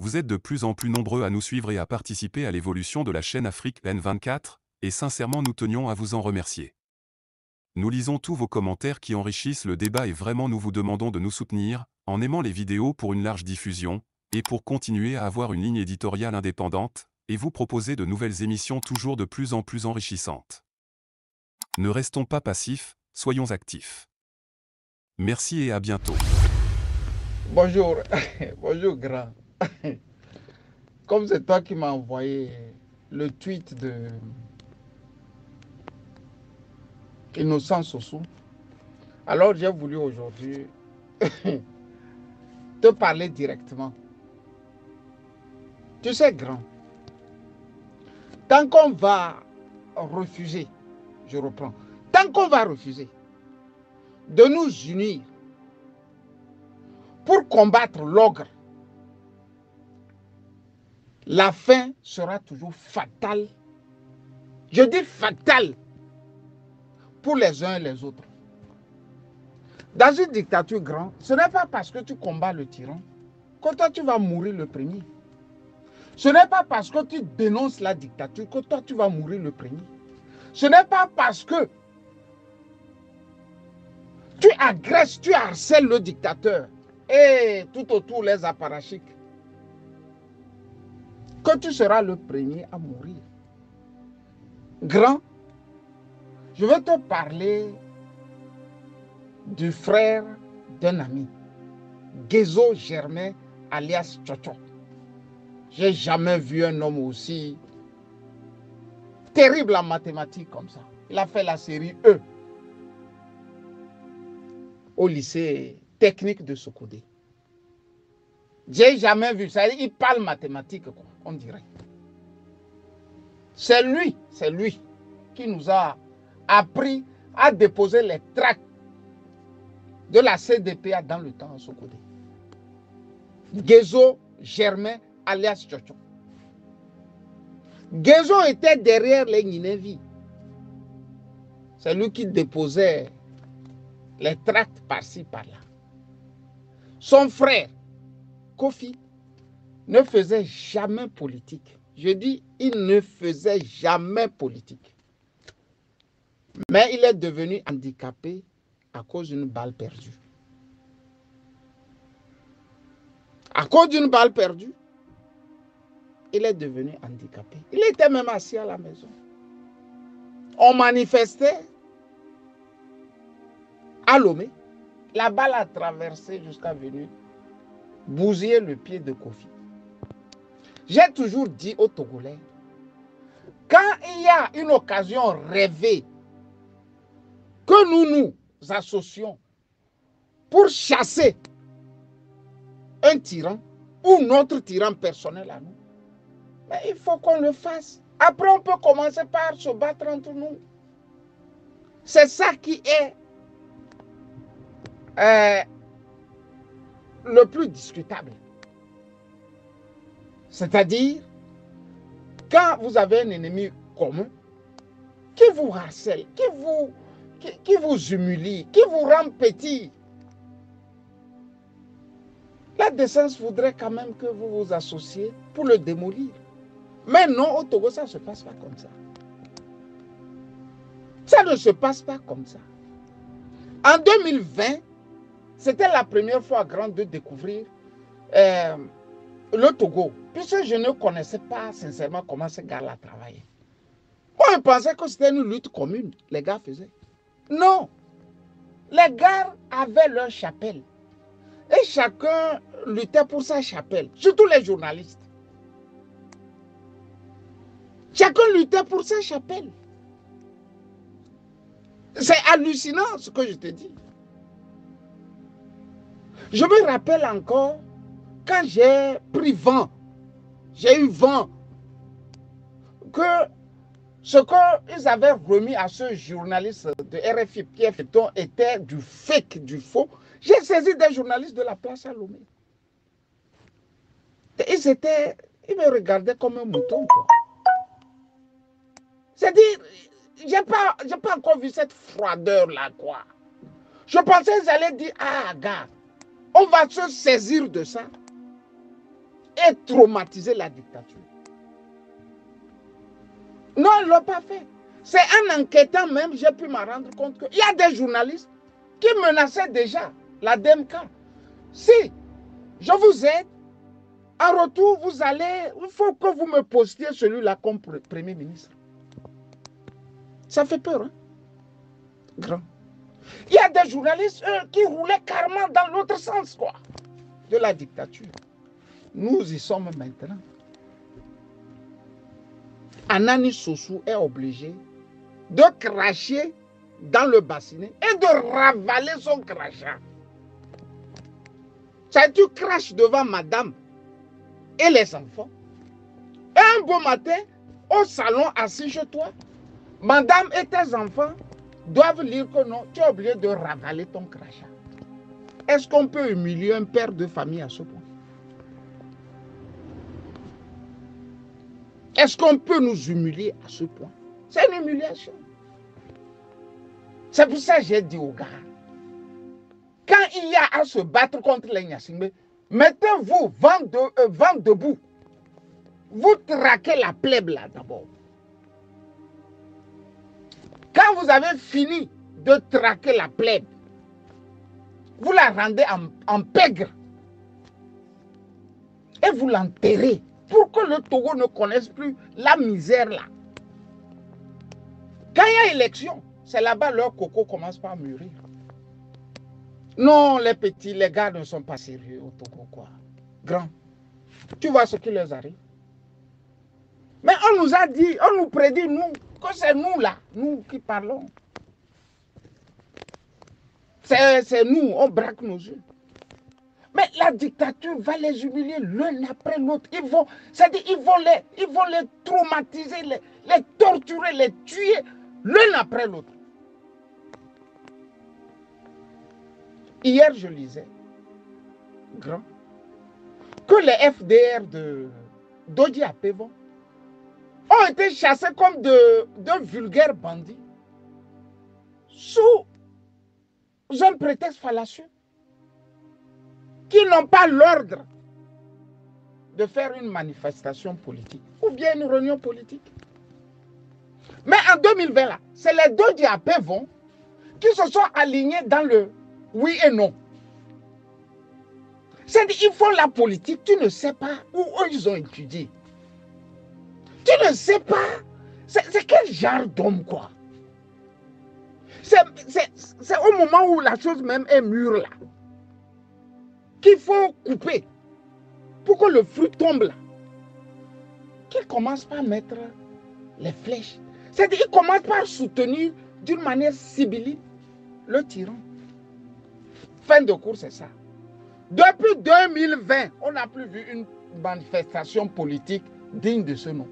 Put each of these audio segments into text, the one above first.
vous êtes de plus en plus nombreux à nous suivre et à participer à l'évolution de la chaîne Afrique N24, et sincèrement nous tenions à vous en remercier. Nous lisons tous vos commentaires qui enrichissent le débat et vraiment nous vous demandons de nous soutenir, en aimant les vidéos pour une large diffusion, et pour continuer à avoir une ligne éditoriale indépendante, et vous proposer de nouvelles émissions toujours de plus en plus enrichissantes. Ne restons pas passifs, soyons actifs. Merci et à bientôt. Bonjour, bonjour grand. Comme c'est toi qui m'as envoyé le tweet de Innocent Sossou, alors j'ai voulu aujourd'hui te parler directement. Tu sais, grand, tant qu'on va refuser, je reprends, tant qu'on va refuser de nous unir pour combattre l'ogre, la fin sera toujours fatale. Je dis fatale pour les uns et les autres. Dans une dictature grande, ce n'est pas parce que tu combats le tyran que toi tu vas mourir le premier. Ce n'est pas parce que tu dénonces la dictature que toi tu vas mourir le premier. Ce n'est pas parce que tu agresses, tu harcèles le dictateur et tout autour les apparatchiks que tu seras le premier à mourir. Grand, je vais te parler du frère d'un ami, Gezo Germain alias Chocho. J'ai jamais vu un homme aussi terrible en mathématiques comme ça. Il a fait la série E au lycée technique de Sokodé. J'ai jamais vu ça. Il parle mathématiques, on dirait. C'est lui, c'est lui qui nous a appris à déposer les tracts de la CDPA dans le temps à Sokodé. Gezo Germain alias Chocho. Gezo était derrière les Ninévi. C'est lui qui déposait les tracts par-ci, par-là. Son frère, Kofi, ne faisait jamais politique. Je dis, il ne faisait jamais politique. Mais il est devenu handicapé à cause d'une balle perdue. À cause d'une balle perdue, il est devenu handicapé. Il était même assis à la maison. On manifestait à Lomé. La balle a traversé jusqu'à venir bousiller le pied de Kofi. J'ai toujours dit aux Togolais, quand il y a une occasion rêvée que nous nous associons pour chasser un tyran ou notre tyran personnel à nous, mais il faut qu'on le fasse. Après, on peut commencer par se battre entre nous. C'est ça qui est euh, le plus discutable. C'est-à-dire, quand vous avez un ennemi commun qui vous harcèle, qui vous, qui, vous humilie, qui vous rend petit, la décence voudrait quand même que vous vous associez pour le démolir. Mais non, au Togo, ça ne se passe pas comme ça. Ça ne se passe pas comme ça. En 2020, c'était la première fois grande de découvrir euh, le Togo, puisque je ne connaissais pas sincèrement comment ces gars-là travaillaient. Moi, je pensais que c'était une lutte commune, les gars faisaient. Non. Les gars avaient leur chapelle. Et chacun luttait pour sa chapelle, surtout les journalistes. Chacun luttait pour sa chapelle. C'est hallucinant ce que je te dis. Je me rappelle encore quand j'ai pris vent, j'ai eu vent que ce qu'ils avaient remis à ce journaliste de RFI, Pierre Féton, était du fake, du faux. J'ai saisi des journalistes de la place à Lomé. Ils, étaient, ils me regardaient comme un mouton. C'est-à-dire, je n'ai pas, pas encore vu cette froideur-là, quoi. Je pensais qu'ils allaient dire, ah, gars, on va se saisir de ça. et traumatiser la dictature. Non, ils ne l'ont pas fait. C'est en enquêtant même, j'ai pu me rendre compte qu'il y a des journalistes qui menaçaient déjà la DMK. Si je vous aide, en retour, vous allez, il faut que vous me postiez celui-là comme Premier ministre. Ça fait peur, hein? Grand. Il y a des journalistes, eux, qui roulaient carrément dans l'autre sens, quoi, de la dictature. Nous y sommes maintenant. Anani Sossou est obligé de cracher dans le bassinet et de ravaler son crachat. Tu craches devant madame et les enfants. Un beau matin, au salon assis chez toi, madame et tes enfants doivent lire que non, tu es obligé de ravaler ton crachat. Est-ce qu'on peut humilier un père de famille à ce point? Est-ce qu'on peut nous humilier à ce point? C'est une humiliation. C'est pour ça que j'ai dit aux gars, quand il y a à se battre contre les Nyassimbe, mettez-vous vent, euh, vent debout. Vous traquez la plèbe là d'abord. Quand vous avez fini de traquer la plèbe, vous la rendez en, pègre et vous l'enterrez pour que le Togo ne connaisse plus la misère là. Quand il y a élection, c'est là-bas leur coco commence pas à mûrir. Non, les petits, les gars ne sont pas sérieux au Togo, quoi. Grand. Tu vois ce qui leur arrive. Mais on nous a dit, on nous prédit, nous, que c'est nous là, nous qui parlons. C'est nous, on braque nos yeux. Mais la dictature va les humilier l'un après l'autre. Ils vont, c'est-à-dire, ils vont les, traumatiser, les, torturer, les tuer l'un après l'autre. Hier, je lisais, grand, que les FDR de Dodi ont été chassés comme de, vulgaires bandits sous un prétexte fallacieux qui n'ont pas l'ordre de faire une manifestation politique ou bien une réunion politique. Mais en 2020, là, c'est les deux diapévons qui se sont alignés dans le oui et non. C'est-à-dire, ils font la politique, tu ne sais pas où ils ont étudié. Tu ne sais pas. C'est quel genre d'homme, quoi? C'est au moment où la chose même est mûre, là qu'il faut couper pour que le fruit tombe là, qu'il commence par mettre les flèches. C'est-à-dire qu'il commence par soutenir d'une manière sibylline le tyran. Fin de cours, c'est ça. Depuis 2020, on n'a plus vu une manifestation politique digne de ce nom.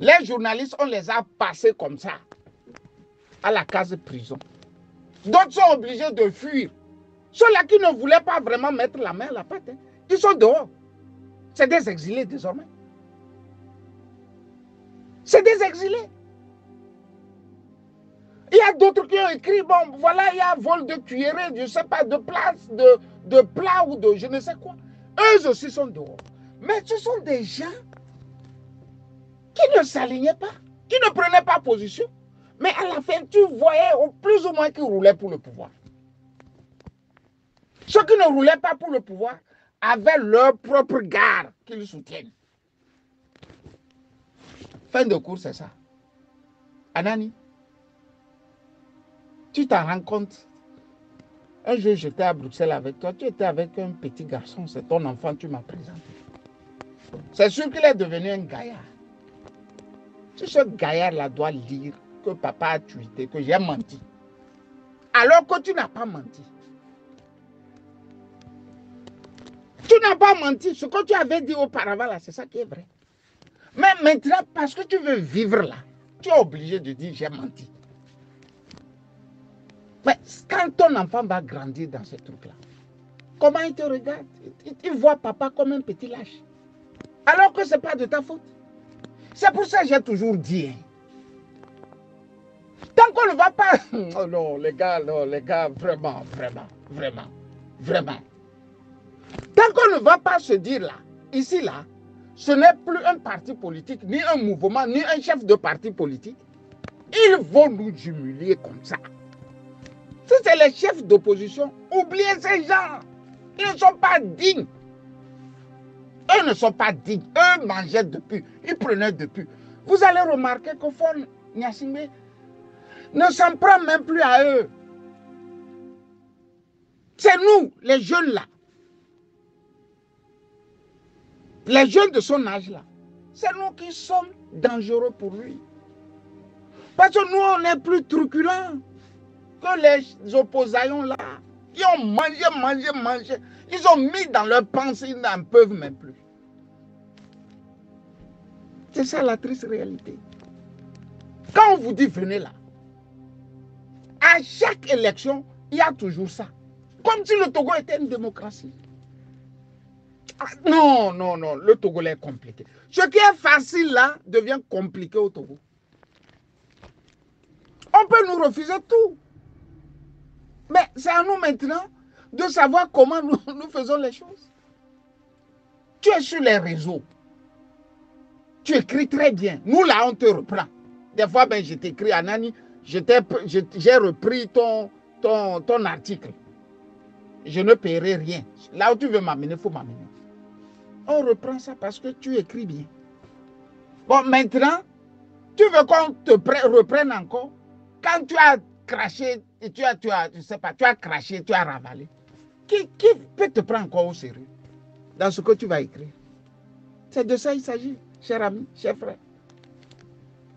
Les journalistes, on les a passés comme ça à la case prison. D'autres sont obligés de fuir ceux-là qui ne voulaient pas vraiment mettre la main à la pâte, hein, ils sont dehors. C'est des exilés désormais. C'est des exilés. Il y a d'autres qui ont écrit, bon, voilà, il y a vol de cuillerée, je ne sais pas, de place, de, de plat ou de je ne sais quoi. Eux aussi sont dehors. Mais ce sont des gens qui ne s'alignaient pas, qui ne prenaient pas position. Mais à la fin, tu voyais plus ou moins qu'ils roulaient pour le pouvoir. Ceux qui ne roulaient pas pour le pouvoir avaient leur propre gare qu'ils soutiennent. Fin de cours, c'est ça. Anani, tu t'en rends compte? Un jour, j'étais à Bruxelles avec toi. Tu étais avec un petit garçon. C'est ton enfant, tu m'as présenté. C'est sûr qu'il est devenu un gaillard. Si ce gaillard-là doit lire que papa a tué, que j'ai menti, alors que tu n'as pas menti. Tu n'as pas menti. Ce que tu avais dit auparavant, c'est ça qui est vrai. Mais maintenant, parce que tu veux vivre là, tu es obligé de dire j'ai menti. Mais quand ton enfant va grandir dans ce truc-là, comment il te regarde? Il, voit papa comme un petit lâche. Alors que ce n'est pas de ta faute. C'est pour ça que j'ai toujours dit. Hein. Tant qu'on ne va pas... Oh non, les gars, non, les gars, vraiment, vraiment, vraiment, vraiment. Tant qu'on ne va pas se dire là, ici là, ce n'est plus un parti politique, ni un mouvement, ni un chef de parti politique. Ils vont nous humilier comme ça. Si c'est les chefs d'opposition, oubliez ces gens. Ils ne sont pas dignes. Eux ne sont pas dignes. Eux mangeaient depuis. Ils prenaient depuis. Vous allez remarquer qu'au fond, Nyasime ne s'en prend même plus à eux. C'est nous, les jeunes là. Les jeunes de son âge là. C'est nous qui sommes dangereux pour lui. Parce que nous, on est plus truculents que les opposants là. Ils ont mangé, mangé, mangé. Ils ont mis dans leur pensée, ils n'en peuvent même plus. C'est ça la triste réalité. Quand on vous dit venez là, à chaque élection, il y a toujours ça. Comme si le Togo était une démocratie. Ah, non, non, non, le Togo est compliqué. Ce qui est facile là devient compliqué au Togo. On peut nous refuser tout. Mais c'est à nous maintenant de savoir comment nous, nous faisons les choses. Tu es sur les réseaux. Tu écris très bien. Nous, là, on te reprend. Des fois, ben, je t'écris à Nani, j'ai repris ton, ton, ton article. Je ne paierai rien. Là où tu veux m'amener, il faut m'amener. On reprend ça parce que tu écris bien. Bon, maintenant, tu veux qu'on te reprenne encore? Quand tu as craché, tu as, tu as, sais pas, tu as craché, tu as ravalé. Qui, qui peut te prendre encore au sérieux? Dans ce que tu vas écrire C'est de ça qu'il s'agit cher ami, cher frère.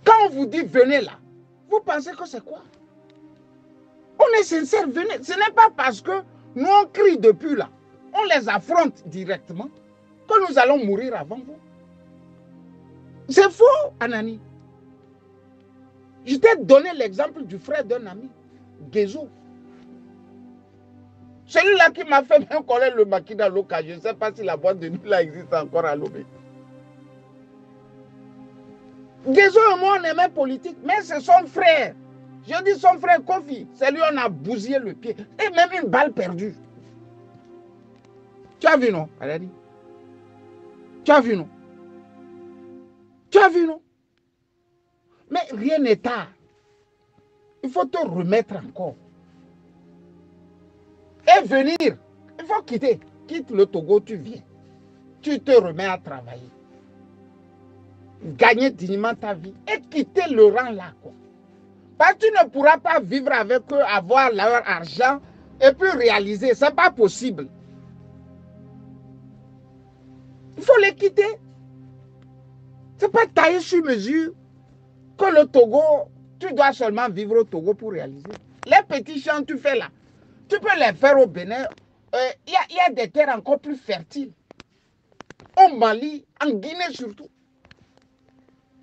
Quand on vous dit venez là, vous pensez que c'est quoi? On est sincère, venez. Ce n'est pas parce que nous on crie depuis là, on les affronte directement, que nous allons mourir avant vous. C'est faux, Anani. Je t'ai donné l'exemple du frère d'un ami, Gézo. Celui-là qui m'a fait même connaître le maquis dans l'occasion. Je ne sais pas si la boîte de nuit là existe encore à Lobé. Gézo et moi, on aimait politique, mais c'est son frère. Je dis son frère Kofi, c'est lui on a bousillé le pied. Et même une balle perdue. Tu as vu, non, dit. Tu as vu, non? Tu as vu, non? Mais rien n'est tard. Il faut te remettre encore. Et venir. Il faut quitter. Quitte le Togo, tu viens. Tu te remets à travailler gagner dignement ta vie et quitter le rang là. Quoi. Parce que tu ne pourras pas vivre avec eux, avoir leur argent et puis réaliser. Ce n'est pas possible. Il faut les quitter. Ce n'est pas tailler sur mesure que le Togo, tu dois seulement vivre au Togo pour réaliser. Les petits champs tu fais là, tu peux les faire au Bénin. Euh, il y, a des terres encore plus fertiles. Au Mali, en Guinée surtout.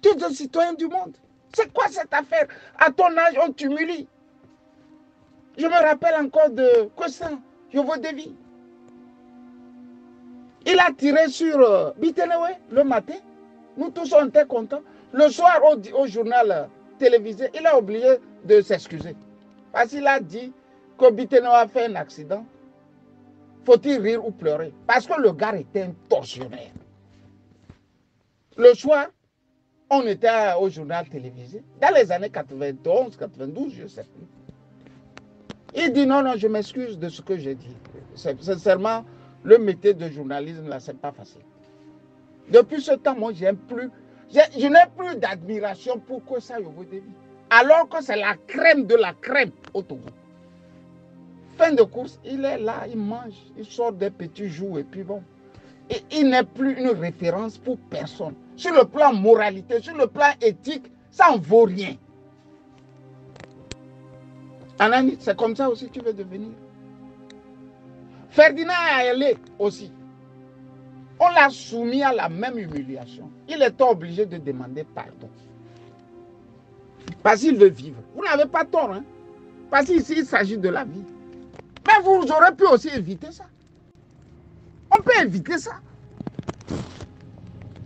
Tu es un citoyen du monde. C'est quoi cette affaire? À ton âge, on t'humilie. Je me rappelle encore de Kosan, Devi. Il a tiré sur euh, Bitenewe le matin. Nous tous, on était contents. Le soir, au, journal euh, télévisé, il a oublié de s'excuser. Parce qu'il a dit que Bitenewe a fait un accident. Faut-il rire ou pleurer? Parce que le gars était un tortionnaire. Le soir, on était au journal télévisé, dans les années 91, 92, je ne sais plus. Il dit non, non, je m'excuse de ce que j'ai dit. Sincèrement, le métier de journalisme, là, c'est pas facile. Depuis ce temps, moi, j'ai plus, je n'ai plus d'admiration pour vous dis. Alors que c'est la crème de la crème au Togo. Fin de course, il est là, il mange, il sort des petits joues et puis bon. Et il n'est plus une référence pour personne. Sur le plan moralité, sur le plan éthique, ça ne vaut rien. Anani, c'est comme ça aussi que tu veux devenir. Ferdinand allé aussi. On l'a soumis à la même humiliation. Il est obligé de demander pardon. Parce qu'il veut vivre. Vous n'avez pas tort, hein? Parce qu'ici, il s'agit de la vie. Mais vous aurez pu aussi éviter ça. On peut éviter ça.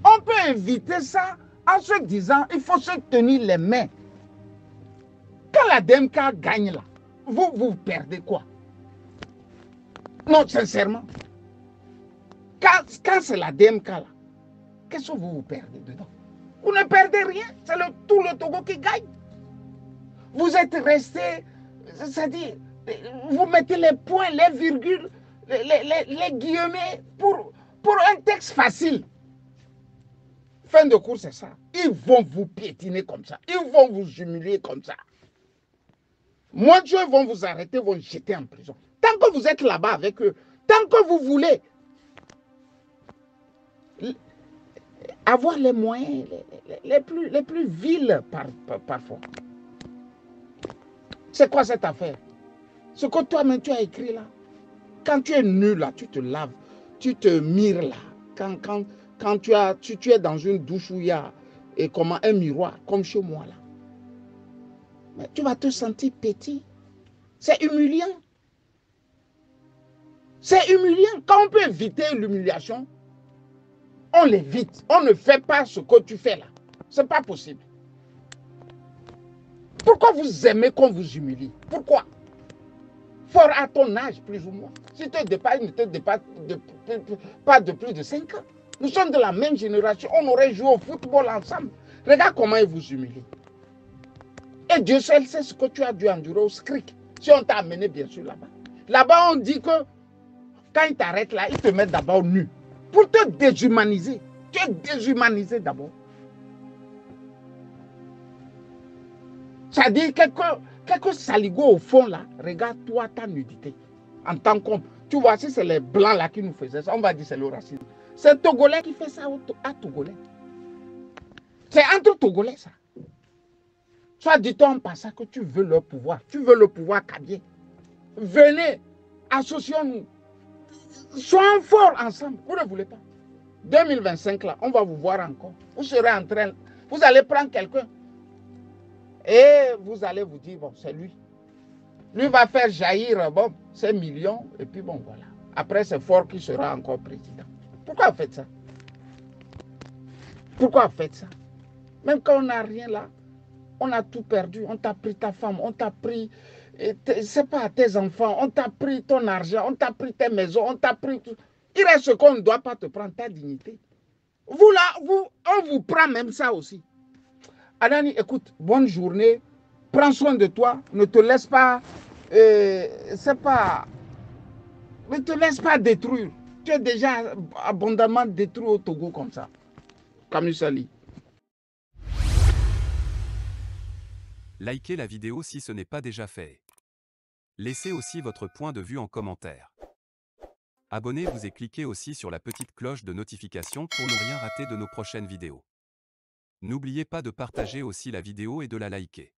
On peut éviter ça en se disant il faut se tenir les mains. Quand la DMK gagne là, vous, vous perdez quoi? Non, sincèrement. Quand, c'est la DMK là, qu'est-ce que vous vous perdez dedans? Vous ne perdez rien. C'est le, tout le Togo qui gagne. Vous êtes resté, c'est-à-dire, vous mettez les points, les virgules, les, les, les guillemets pour, pour un texte facile. Fin de cours, c'est ça. Ils vont vous piétiner comme ça. Ils vont vous humilier comme ça. Moi, Dieu vont vous arrêter, vont vous jeter en prison. Tant que vous êtes là-bas avec eux, tant que vous voulez avoir les moyens les, plus, les plus vils par, parfois. C'est quoi cette affaire? Ce que toi-même tu as écrit là. Quand tu es nu là, tu te laves, tu te mires là. Quand, quand, quand tu, as, tu, tu es dans une douche où il y a et comment, un miroir, comme chez moi là. Tu vas te sentir petit. C'est humiliant. C'est humiliant. Quand on peut éviter l'humiliation, on l'évite. On ne fait pas ce que tu fais là. Ce n'est pas possible. Pourquoi vous aimez qu'on vous humilie? Pourquoi? Fort à ton âge, plus ou moins. Si tu dépasse, ne te dépasse pas de plus de 5 ans. Nous sommes de la même génération. On aurait joué au football ensemble. Regarde comment ils vous humilient. Et Dieu seul sait ce que tu as dû endurer au scric. Si on t'a amené, bien sûr, là-bas. Là-bas, on dit que quand ils t'arrêtent là, ils te mettent d'abord nu. Pour te déshumaniser. Tu es déshumanisé d'abord. C'est-à-dire quelques, quelques saligots au fond là, regarde-toi ta nudité. En tant qu'homme. Tu vois, si c'est les blancs là qui nous faisaient ça, on va dire c'est le racisme. C'est Togolais qui fait ça à Togolais. C'est entre Togolais ça. Soit dit-on en passant que tu veux le pouvoir. Tu veux le pouvoir cabien. Venez, associons-nous. Soyons forts ensemble. Vous ne voulez pas. 2025 là, on va vous voir encore. Vous serez en train. Vous allez prendre quelqu'un. Et vous allez vous dire, bon, c'est lui. Lui va faire jaillir, bon, ces millions. Et puis bon, voilà. Après, c'est fort qui sera encore président. Pourquoi vous faites ça? Pourquoi vous faites ça? Même quand on n'a rien là, on a tout perdu. On t'a pris ta femme, on t'a pris, c'est pas tes enfants, on t'a pris ton argent, on t'a pris tes maisons, on t'a pris tout. Il reste ce qu'on ne doit pas te prendre, ta dignité. Vous là, vous, on vous prend même ça aussi. Adani, écoute, bonne journée. Prends soin de toi. Ne te laisse pas. Euh, c'est pas. Ne te laisse pas détruire. Tu es déjà abondamment détruit au Togo comme ça. Sali. Likez la vidéo si ce n'est pas déjà fait. Laissez aussi votre point de vue en commentaire. Abonnez-vous et cliquez aussi sur la petite cloche de notification pour ne rien rater de nos prochaines vidéos. N'oubliez pas de partager aussi la vidéo et de la liker.